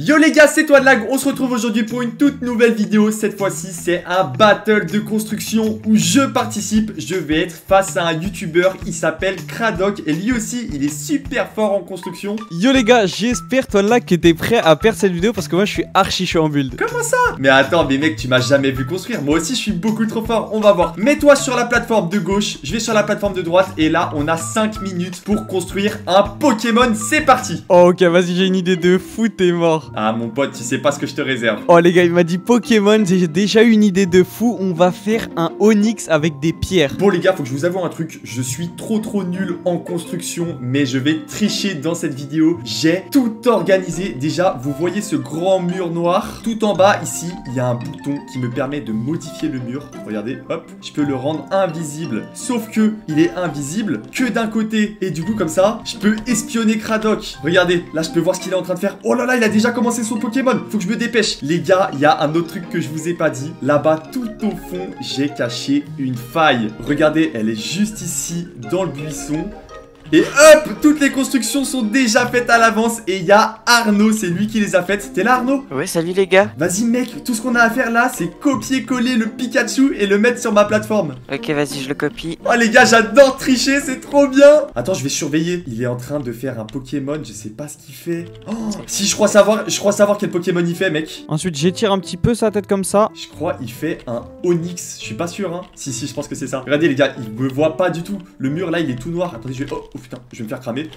Yo les gars, c'est toi de lag, on se retrouve aujourd'hui pour une toute nouvelle vidéo. Cette fois-ci, c'est un battle de construction où je participe. Je vais être face à un youtubeur, il s'appelle Cradoc et lui aussi, il est super fort en construction. Yo les gars, j'espère toi de lag que t'es prêt à perdre cette vidéo parce que moi je suis archi chaud en build. Comment ça? Mais attends, mais mec, tu m'as jamais vu construire. Moi aussi, je suis beaucoup trop fort. On va voir. Mets-toi sur la plateforme de gauche, je vais sur la plateforme de droite et là, on a 5 minutes pour construire un Pokémon. C'est parti Oh ok, vas-y, j'ai une idée de fou, t'es mort. Ah mon pote, tu sais pas ce que je te réserve. Oh les gars, il m'a dit Pokémon, j'ai déjà eu une idée de fou, on va faire un Onyx avec des pierres. Bon les gars, faut que je vous avoue un truc, je suis trop trop nul en construction, mais je vais tricher dans cette vidéo. J'ai tout organisé. Déjà, vous voyez ce grand mur noir? Tout en bas, ici, il y a un bouton qui me permet de modifier le mur. Regardez, hop, je peux le rendre invisible. Sauf que, il est invisible que d'un côté. Et du coup, comme ça, je peux espionner Cradoc. Regardez, là, je peux voir ce qu'il est en train de faire. Oh là là, il a déjà commencé son Pokémon. Faut que je me dépêche. Les gars, il y a un autre truc que je vous ai pas dit. Là-bas, tout au fond, j'ai caché une faille. Regardez, elle est juste ici, dans le buisson. Et hop Toutes les constructions sont déjà faites à l'avance Et il y a Arnaud, c'est lui qui les a faites T'es là Arnaud? Ouais, salut les gars. Vas-y mec, tout ce qu'on a à faire là, c'est copier-coller le Pikachu et le mettre sur ma plateforme Ok, vas-y, je le copie. Oh les gars, j'adore tricher, c'est trop bien Attends, je vais surveiller. Il est en train de faire un Pokémon, je sais pas ce qu'il fait. Oh, si je crois savoir, je crois savoir quel Pokémon il fait mec. Ensuite, j'étire un petit peu sa tête comme ça. Je crois il fait un Onyx, je suis pas sûr hein. Si si, je pense que c'est ça. Regardez les gars, il me voit pas du tout. Le mur là, il est tout noir. Attendez, je vais Oh, oh, putain, je vais me faire cramer.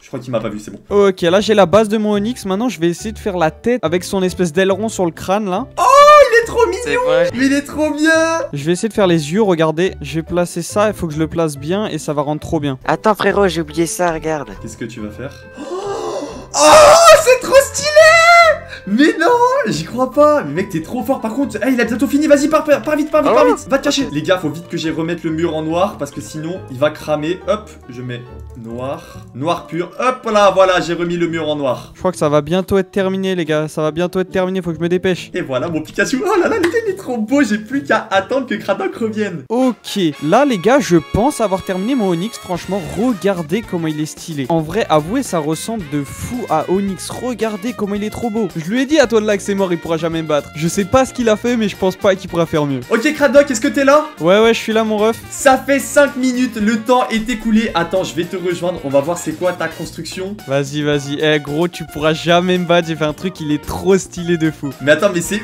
Je crois qu'il m'a pas vu, c'est bon. Ok, là j'ai la base de mon Onyx, maintenant je vais essayer de faire la tête avec son espèce d'aileron sur le crâne là. Il est trop mignon. Mais il est trop bien Je vais essayer de faire les yeux, regardez, je vais placer ça, il faut que je le place bien et ça va rendre trop bien. Attends, frérot, j'ai oublié ça, regarde. Qu'est-ce que tu vas faire Oh, c'est trop stylé Mais non, j'y crois pas. Mais mec, t'es trop fort. Par contre, hey, il a bientôt fini. Vas-y, pars, pars, pars vite, pars vite, pars vite. Va te cacher. Les gars, faut vite que j'y remette le mur en noir parce que sinon, il va cramer. Hop, je mets noir, noir pur. Hop là, voilà, j'ai remis le mur en noir. Je crois que ça va bientôt être terminé les gars, ça va bientôt être terminé, faut que je me dépêche. Et voilà mon Pikachu. Oh là là, le il est trop beau. J'ai plus qu'à attendre que Kratok revienne. Ok, là les gars, je pense avoir terminé mon Onyx. Franchement, regardez comment il est stylé. En vrai, avouez, ça ressemble de fou à Onyx. Regardez comment il est trop beau. Je lui ai dit à toi de là que c'est mort, il pourra jamais me battre. Je sais pas ce qu'il a fait, mais je pense pas qu'il pourra faire mieux. Ok, Kratok, est-ce que t'es là? Ouais, ouais, je suis là, mon ref. Ça fait 5 minutes, le temps est écoulé. Attends, je vais te rejoindre. On va voir c'est quoi ta construction. Vas-y, vas-y. Eh, gros, tu pourras jamais me battre. J'ai fait un truc, il est trop stylé de fou. Mais attends, mais c'est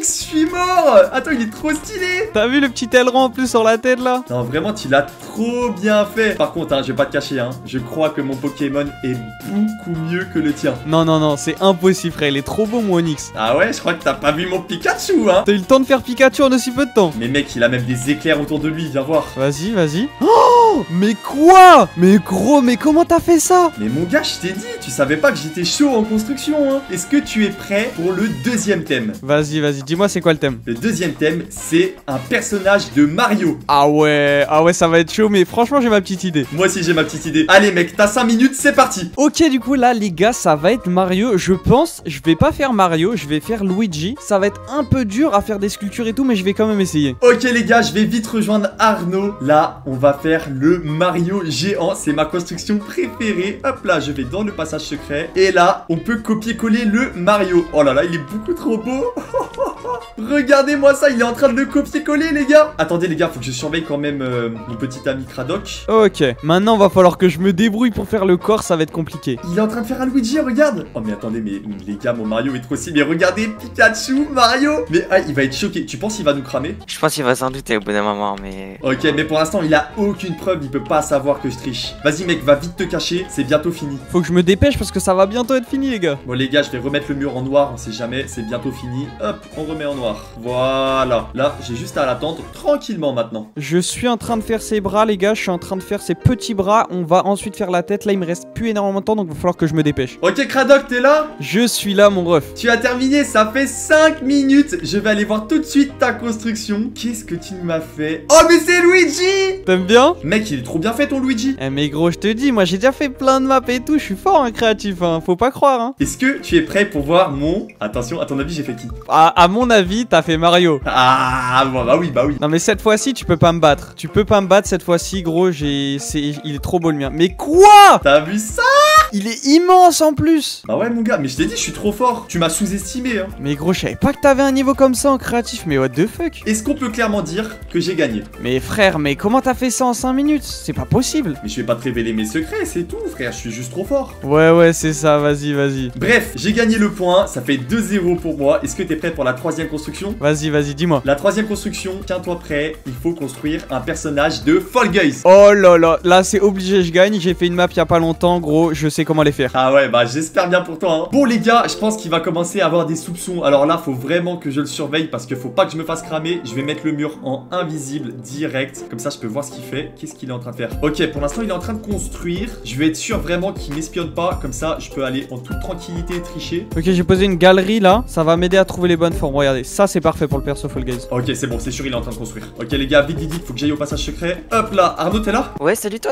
Onyx, je suis mort Attends, il est trop stylé T'as vu le petit aileron en plus sur la tête là? Non, vraiment, tu l'as trop bien fait Par contre, hein, je vais pas te cacher, hein, je crois que mon Pokémon est beaucoup mieux que le tien. Non, non, non, c'est impossible, frère. Il est trop beau, mon Onyx. Ah ouais, je crois que t'as pas vu mon Pikachu, hein T'as eu le temps de faire Pikachu en aussi peu de temps. Mais mec, il a même des éclairs autour de lui, viens voir. Vas-y, vas-y. Oh Mais quoi? Mais gros, mais comment t'as fait ça? Mais mon gars, je t'ai dit, tu savais pas que j'étais chaud en construction, hein Est-ce que tu es prêt pour le deuxième thème? Vas-y, vas-y, dis-moi c'est quoi le thème Le deuxième thème, c'est un personnage de Mario. Ah ouais, ah ouais, ça va être chaud, mais franchement, j'ai ma petite idée. Moi aussi, j'ai ma petite idée. Allez, mec, t'as 5 minutes, c'est parti Ok, du coup, là, les gars, ça va être Mario. Je pense, je vais pas faire Mario, je vais faire Luigi. Ça va être un peu dur à faire des sculptures et tout, mais je vais quand même essayer. Ok les gars, je vais vite rejoindre Arnaud. Là, on va faire le Mario géant. C'est ma construction préférée. Hop là, je vais dans le passage secret. Et là, on peut copier-coller le Mario. Oh là là, il est beaucoup trop beau. Regardez-moi ça, il est en train de le copier-coller les gars. Attendez les gars, faut que je surveille quand même euh, mon petit ami Cradoc. Ok, maintenant, va falloir que je me débrouille pour faire le corps, ça va être compliqué. Il est en train de faire un Luigi, regarde Oh mais attendez, mais les gars, mon Mario est trop stylé Mais regardez, Pikachu, Mario Mais ah, il va être choqué. Tu penses qu'il va nous cramer? Je pense qu'il va s'en douter au bout d'un moment, mais. Ok, mais pour l'instant, il a aucune preuve, il peut pas savoir que je triche. Vas-y mec, va vite te cacher, c'est bientôt fini. Faut que je me dépêche parce que ça va bientôt être fini, les gars. Bon les gars, je vais remettre le mur en noir, on sait jamais, c'est bientôt fini. Hop, on remet en noir. Voilà. Là, j'ai juste à l'attendre tranquillement maintenant. Je suis en train de faire ses bras, les gars. Je suis en train de faire ses petits bras. On va ensuite faire la tête. Là, il me reste plus énormément de temps, donc il va falloir que je me dépêche. Ok Cradoc, t'es là? Je suis là, mon ref. Tu as terminé, ça fait 5 minutes. Je vais aller voir tout de suite ta construction. Qu'est-ce que tu m'as fait? Oh mais c'est Luigi T'aimes bien? Mec, il est trop bien fait ton Luigi. Eh, mais gros, je te dis, moi j'ai déjà fait plein de maps et tout. Je suis fort en créatif, hein. Faut pas croire, hein. Est-ce que tu es prêt pour voir mon... Attention, à ton avis, j'ai fait qui? À, à mon avis, t'as fait Mario. Ah, bah oui, bah oui. Non, mais cette fois-ci, tu peux pas me battre. Tu peux pas me battre cette fois-ci, gros. J'ai. c'est- Il est trop beau le mien. Mais quoi? T'as vu ça? Il est immense en plus Bah ouais, mon gars, mais je t'ai dit, je suis trop fort. Tu m'as sous-estimé, hein. Mais gros, je savais pas que t'avais un niveau comme ça en créatif, mais what the fuck Est-ce qu'on peut clairement dire que j'ai gagné? Mais frère, mais comment t'as fait ça en 5 minutes? C'est pas possible Mais je vais pas te révéler mes secrets, c'est tout, frère. Je suis juste trop fort. Ouais, ouais, c'est ça, vas-y, vas-y. Bref, j'ai gagné le point. Ça fait 2-0 pour moi. Est-ce que t'es prêt pour la troisième construction? Vas-y, vas-y, dis-moi. La troisième construction, tiens-toi prêt. Il faut construire un personnage de Fall Guys. Oh là là, là c'est obligé, je gagne. J'ai fait une map il y a pas longtemps, gros, je sais comment les faire. Ah ouais, bah j'espère bien pour toi. Hein. Bon les gars, je pense qu'il va commencer à avoir des soupçons. Alors là, faut vraiment que je le surveille parce qu'il faut pas que je me fasse cramer. Je vais mettre le mur en invisible direct. Comme ça, je peux voir ce qu'il fait. Qu'est-ce qu'il est en train de faire? Ok, pour l'instant, il est en train de construire. Je vais être sûr vraiment qu'il m'espionne pas. Comme ça, je peux aller en toute tranquillité et tricher. Ok, j'ai posé une galerie là, ça va m'aider à trouver les bonnes formes. Regardez, ça c'est parfait pour le perso Fall Guys. Ok, c'est bon, c'est sûr, il est en train de construire. Ok les gars, vite, vite, vite, faut que j'aille au passage secret. Hop là, Arnaud, t'es là? Ouais, salut ton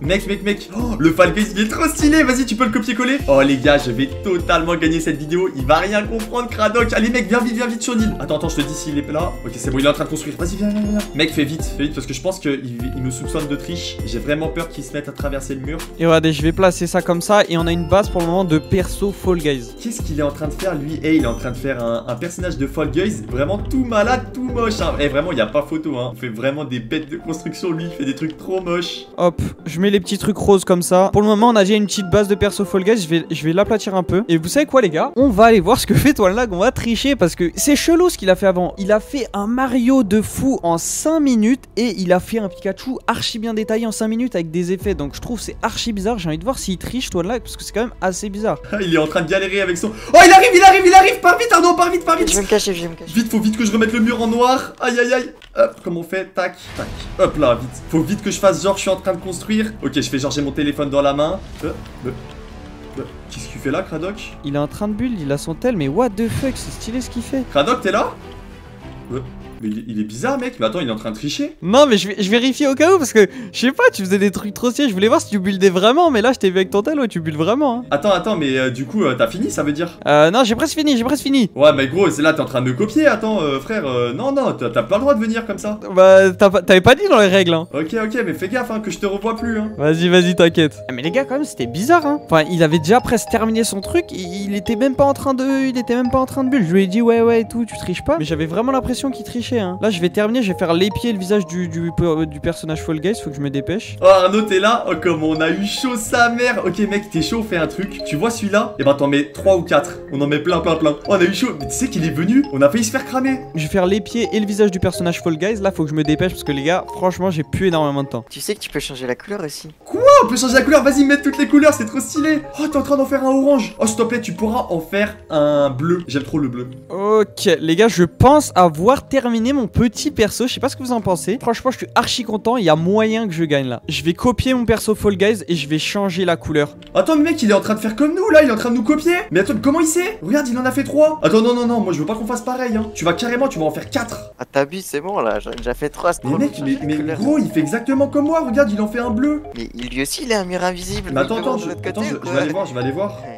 Mec, mec, mec. Oh, le Fall Guys, il est trop stylé. Vas-y, tu peux le copier-coller. Oh les gars, je vais totalement gagner cette vidéo. Il va rien comprendre, Cradoc. Allez mec, viens vite, viens vite sur l'île. Attends, attends, je te dis s'il est là. Ok, c'est bon, il est en train de construire. Vas-y, viens, viens, viens. Mec, fais vite, fais vite parce que je pense qu'il il me soupçonne de triche. J'ai vraiment peur qu'il se mette à traverser le mur. Et regardez, je vais placer ça comme ça et on a une base pour le moment de perso Fall Guys. Qu'est-ce qu'il est en train de faire lui? Eh, il est en train de faire un, un personnage de Fall Guys vraiment tout malade, tout moche. Hein. Eh, vraiment, il y a pas photo. Hein. Il fait vraiment des bêtes de construction. Lui, il fait des trucs trop moches. Hop, je mets les petits trucs roses comme ça. Pour le moment, on a déjà une petite base de perso Fall Guys. Je vais, je vais l'aplatir un peu. Et vous savez quoi, les gars? On va aller voir ce que fait Toile Lag. On va tricher parce que c'est chelou ce qu'il a fait avant. Il a fait un Mario de fou en 5 minutes et il a fait un Pikachu archi bien détaillé en 5 minutes avec des effets. Donc je trouve c'est archi bizarre. J'ai envie de voir s'il triche Toile Lag parce que c'est quand même assez bizarre. Il est en train de galérer avec son. Oh, il arrive, il arrive, il arrive. Pars vite, Arnaud, pars vite, pars Je vais vite. me cacher, je vais me cacher. Vite, faut vite que je remette le mur en noir. Aïe, aïe, aïe. Hop, comment on fait? Tac, tac. Hop là, vite. Faut vite que je fasse genre, je suis en train de construire. Ok, je fais genre, j'ai mon téléphone dans la main. Qu'est-ce que tu fais là, Cradoc? Il est en train de build, il a son tel, mais what the fuck, c'est stylé ce qu'il fait. Cradoc, t'es là? Euh, Mais il, il est bizarre, mec. Mais attends, il est en train de tricher. Non, mais je, je vérifie au cas où parce que je sais pas, tu faisais des trucs trop stylés. Je voulais voir si tu buildais vraiment, mais là je t'ai vu avec ton tel, ouais, tu builds vraiment. Hein. Attends, attends, mais euh, du coup, euh, t'as fini, ça veut dire? Euh, non, j'ai presque fini, j'ai presque fini. Ouais, mais gros, c'est là, t'es en train de me copier. Attends, euh, frère. euh, non, non, t'as t'as pas le droit de venir comme ça. Bah, t'as pas- t'avais pas dit dans les règles, hein. Ok, ok, mais fais gaffe, hein, que je te revois plus, hein. Vas-y, vas-y, t'inquiète. Mais les gars, quand même, c'était bizarre, hein. Enfin, il avait déjà presque terminé son truc. Il, il était même pas en train de, il était même pas en train de bulle. Je lui ai dit ouais, ouais, et tout, tu triches pas. Mais j'avais vraiment l'impression qu'il trichait, hein. Là, je vais terminer, je vais faire les pieds et le visage du, du, du personnage Fall Guys. Faut que je me dépêche. Oh Arnaud t'es là? Oh comme on a eu chaud sa mère. Ok mec t'es chaud fais un truc. Tu vois celui-là? Et ben t'en mets 3 ou 4 On en met plein plein plein. Oh on a eu chaud. Mais tu sais qu'il est venu? On a failli se faire cramer. Je vais faire les pieds et le visage du personnage Fall Guys. Là, faut que je me dépêche parce que les gars, franchement, j'ai plus énormément de temps. Tu sais que tu peux changer la couleur aussi. Oh on peut changer la couleur? Vas-y mettre toutes les couleurs c'est trop stylé. Oh t'es en train d'en faire un orange. Oh s'il te plaît tu pourras en faire un bleu. J'aime trop le bleu. Ok, les gars, je pense avoir terminé mon petit perso. Je sais pas ce que vous en pensez. Franchement, je suis archi content. Il y a moyen que je gagne là. Je vais copier mon perso Fall Guys et je vais changer la couleur. Attends mais mec il est en train de faire comme nous là Il est en train de nous copier Mais attends comment il sait? Regarde il en a fait 3 Attends non non non moi je veux pas qu'on fasse pareil hein Tu vas carrément tu vas en faire 4 Ah, t'abuses, c'est bon là, j'en ai déjà fait 3. Mais mec mais, mais gros il fait exactement comme moi Regarde il en fait un bleu Mais il- lui aussi, il a un mur invisible. Mais attends, attends, je, attends, je- vais aller voir, je vais aller voir. Ouais.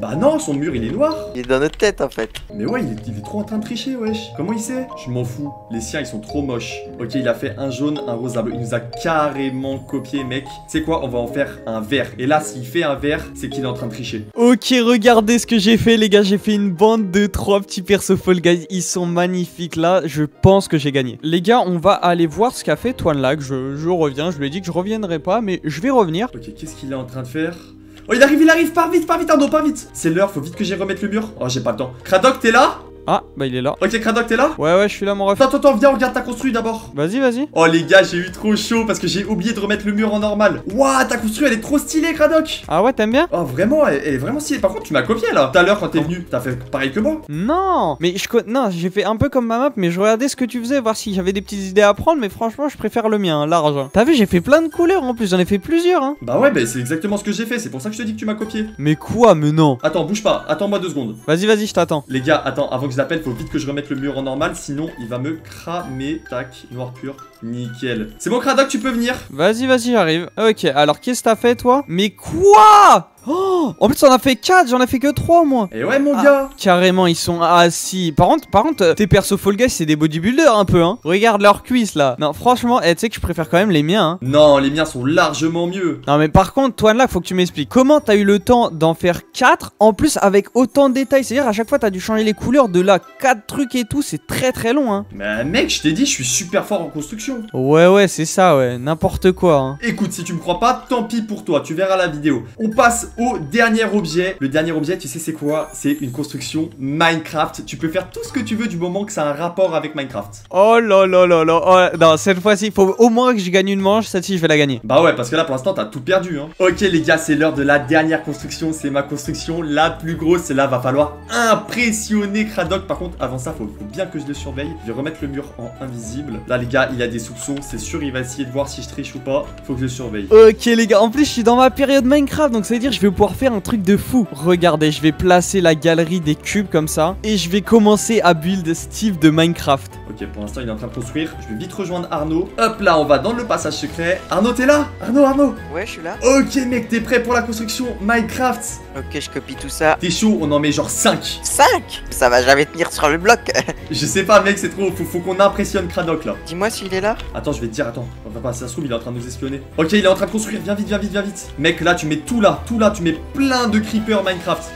Bah non, son mur il est noir. Il est dans notre tête en fait. Mais ouais, il est, il est trop en train de tricher, wesh. Comment il sait? Je m'en fous. Les siens ils sont trop moches. Ok, il a fait un jaune, un rose, un bleu. Il nous a carrément copié, mec. C'est quoi? On va en faire un vert. Et là, s'il fait un vert, c'est qu'il est en train de tricher. Ok, regardez ce que j'ai fait, les gars. J'ai fait une bande de trois petits persos Fall Guys. Ils sont magnifiques là. Je pense que j'ai gagné. Les gars, on va aller voir ce qu'a fait Toine Lag. Je, je reviens. Je lui ai dit que je reviendrai pas, mais je vais revenir. Ok, qu'est-ce qu'il est en train de faire? Oh, il arrive, il arrive, pars vite, pars vite, Arnaud, pars vite C'est l'heure, faut vite que j'y remette le mur. Oh, j'ai pas le temps. Cradoc, t'es là? Ah, bah il est là. Ok, Cradoc, t'es là? Ouais, ouais, je suis là, mon ref. Attends, attends, viens, regarde ta construit d'abord. Vas-y, vas-y. Oh, les gars, j'ai eu trop chaud parce que j'ai oublié de remettre le mur en normal. Ouah, ta construit, elle est trop stylée, Cradoc Ah ouais, t'aimes bien? Oh, vraiment, elle, elle est vraiment stylée. Par contre, tu m'as copié là. Tout à l'heure, quand t'es venu, t'as fait pareil que moi. Non, mais je non, j'ai fait un peu comme ma map, mais je regardais ce que tu faisais, voir si j'avais des petites idées à prendre, mais franchement, je préfère le mien, large. T'as vu, j'ai fait plein de couleurs en plus, j'en ai fait plusieurs, hein. Bah ouais, bah c'est exactement ce que j'ai fait. C'est pour ça que je te dis que tu m'as copié. Mais quoi, mais non? Attends, bouge pas. Attends-moi deux secondes. Vas-y, vas-y, je t'attends. Les gars, attends, avant que je l'appelle, faut vite que je remette le mur en normal, sinon il va me cramer. Tac, noir pur, Nickel. C'est bon, Cradoc, tu peux venir. Vas-y, vas-y, j'arrive. Ok, alors qu'est-ce que t'as fait toi Mais quoi Oh En plus, on a fait 4, j'en ai fait que 3 moi. Et ouais, mon Ah. gars. Carrément, ils sont assis. Par contre, par contre, tes persos Fall Guys, c'est des bodybuilders un peu, hein. Regarde leurs cuisses là. Non, franchement, eh, tu sais que je préfère quand même les miens, hein. Non, les miens sont largement mieux. Non, mais par contre, toi là, faut que tu m'expliques. Comment t'as eu le temps d'en faire 4 en plus avec autant de détails? C'est-à-dire, à chaque fois, t'as dû changer les couleurs de là, 4 trucs et tout, c'est très très long, hein. Mais mec, je t'ai dit, je suis super fort en construction. Ouais, ouais, c'est ça, ouais. N'importe quoi, hein. Écoute, si tu me crois pas, tant pis pour toi, tu verras la vidéo. On passe au dernier objet. Le dernier objet, tu sais c'est quoi? C'est une construction Minecraft. Tu peux faire tout ce que tu veux du moment que ça a un rapport avec Minecraft. Oh là là là là. Oh, non, cette fois-ci, faut au moins que je gagne une manche. Celle-ci, je vais la gagner. Bah ouais, parce que là pour l'instant t'as tout perdu. Hein. Ok les gars, c'est l'heure de la dernière construction. C'est ma construction la plus grosse. Celle-là va falloir impressionner Cradoc. Par contre, avant ça, faut, faut bien que je le surveille. Je vais remettre le mur en invisible. Là les gars, il a des soupçons. C'est sûr, il va essayer de voir si je triche ou pas. Faut que je le surveille. Ok les gars, en plus je suis dans ma période Minecraft donc ça veut dire que je vais pouvoir faire un truc de fou. Regardez, je vais placer la galerie des cubes comme ça et je vais commencer à build Steve de Minecraft. Ok, pour l'instant il est en train de construire. Je vais vite rejoindre Arnaud. Hop là, on va dans le passage secret. Arnaud, t'es là? Arnaud, Arnaud? Ouais, je suis là. Ok mec, t'es prêt pour la construction Minecraft? Ok, je copie tout ça. T'es chaud, on en met genre 5. 5 Ça va jamais tenir sur le bloc. Je sais pas mec, c'est trop, faut, faut qu'on impressionne Cradoc là. Dis-moi s'il est là. Attends, je vais te dire, attends. Enfin, pas, ça se trouve, il est en train de nous espionner. Ok, il est en train de construire, viens vite, viens vite, viens vite. Mec, là, tu mets tout là, tout là, tu mets plein de creepers Minecraft.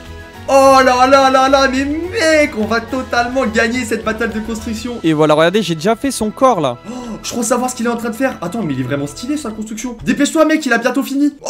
Oh là là là là, mais mec, on va totalement gagner cette bataille de construction. Et voilà, regardez, j'ai déjà fait son corps là. Oh, je crois savoir ce qu'il est en train de faire. Attends, mais il est vraiment stylé sa construction. Dépêche-toi, mec, il a bientôt fini. Oh,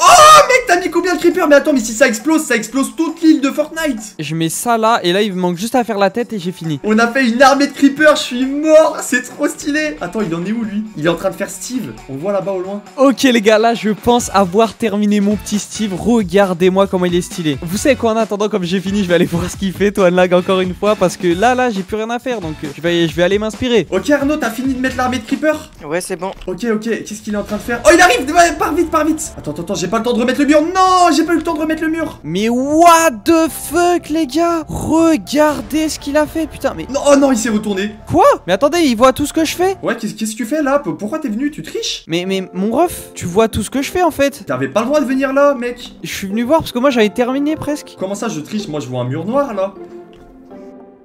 mec, t'as mis combien de creepers Mais attends, mais si ça explose, ça explose toute l'île de Fortnite. Je mets ça là et là il me manque juste à faire la tête et j'ai fini. On a fait une armée de creepers, je suis mort, c'est trop stylé. Attends, il en est où lui? Il est en train de faire Steve. On le voit là-bas au loin. Ok les gars, là je pense avoir terminé mon petit Steve. Regardez-moi comment il est stylé. Vous savez quoi en attendant comme j'ai fini, je vais aller voir ce qu'il fait, toi lag encore une fois parce que là là j'ai plus rien à faire donc euh, je vais, je vais aller m'inspirer. Ok, Arnaud, t'as fini de mettre l'armée de creepers? Ouais, c'est bon. Ok, ok, qu'est-ce qu'il est en train de faire? Oh, il arrive Pars vite, pars vite Attends, attends, attends, j'ai pas le temps de remettre le mur Non, j'ai pas eu le temps de remettre le mur. Mais what the fuck les gars? Regardez ce qu'il a fait putain mais Non, oh non, il s'est retourné. Quoi? Mais attendez il voit tout ce que je fais? Ouais, qu'est-ce que tu fais là? Pourquoi t'es venu? Tu triches? Mais mais mon ref tu vois tout ce que je fais en fait. T'avais pas le droit de venir là, mec. Je suis venu voir parce que moi j'avais terminé presque. Comment ça, je triche? Moi, je vois un mur noir là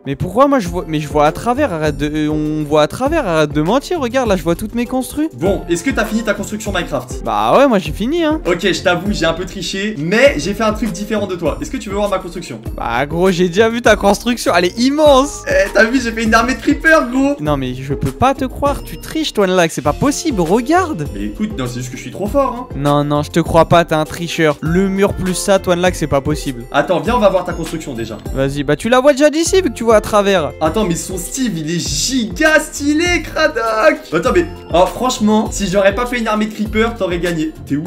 Mais pourquoi moi je vois Mais je vois à travers arrête de euh, on voit à travers arrête de mentir regarde là je vois toutes mes construits. Bon, est-ce que t'as fini ta construction Minecraft? Bah ouais moi j'ai fini hein. Ok, je t'avoue, j'ai un peu triché, mais j'ai fait un truc différent de toi. Est-ce que tu veux voir ma construction? Bah gros j'ai déjà vu ta construction elle est immense. Eh, t'as vu, j'ai fait une armée de creepers, gros. Non mais je peux pas te croire tu triches toi là c'est pas possible regarde. Mais écoute, non, c'est juste que je suis trop fort, hein. Non non je te crois pas t'es un tricheur. Le mur plus ça toi là c'est pas possible. Attends, viens, on va voir ta construction déjà. Vas-y bah tu la vois déjà d'ici vu que tu vois à travers Attends, mais son Steve, il est giga stylé, Cradoc Attends, mais... Oh, franchement, si j'aurais pas fait une armée de creepers, t'aurais gagné. T'es où?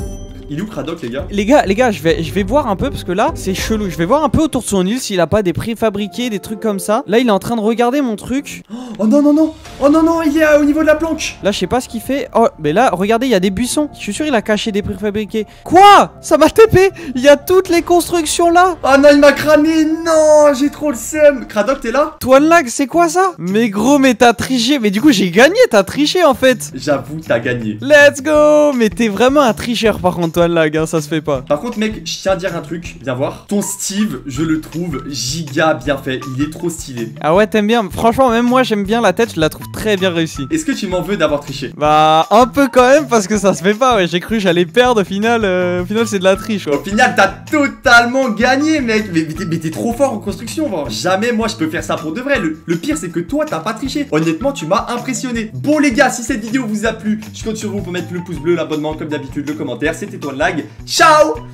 Il est où, Cradoc, les gars? Les gars, les gars, je vais, je vais voir un peu parce que là, c'est chelou. Je vais voir un peu autour de son île s'il a pas des préfabriqués, des trucs comme ça. Là, il est en train de regarder mon truc. Oh non, non, non Oh non, non, il est euh, au niveau de la planche Là, je sais pas ce qu'il fait. Oh, mais là, regardez, il y a des buissons. Je suis sûr, il a caché des préfabriqués. Quoi? Ça m'a TP Il y a toutes les constructions là. Oh non, il m'a cramé Non, j'ai trop le seum Cradoc, t'es là? Toile lag, c'est quoi ça? Mais gros, mais t'as triché. Mais du coup, j'ai gagné. T'as triché en fait. J'avoue, t'as gagné. Let's go Mais t'es vraiment un tricheur par contre, Toile lag. Hein, ça se fait pas. Par contre, mec, je tiens à dire un truc. Viens voir. Ton Steve, je le trouve giga bien fait. Il est trop stylé. Ah ouais, t'aimes bien. Franchement, même moi, j'aime bien la tête. Je la trouve très bien réussie. Est-ce que tu m'en veux d'avoir triché? Bah un peu quand même parce que ça se fait pas ouais j'ai cru que j'allais perdre au final euh, au final c'est de la triche ouais. Au final, t'as totalement gagné, mec. Mais, t'es- mais t'es trop fort en construction. Genre, jamais moi je peux faire ça pour de vrai. Le, le pire, c'est que toi, t'as pas triché. Honnêtement, tu m'as impressionné. Bon, les gars, si cette vidéo vous a plu, je compte sur vous pour mettre le pouce bleu, l'abonnement, comme d'habitude, le commentaire. C'était toi, Lag. Ciao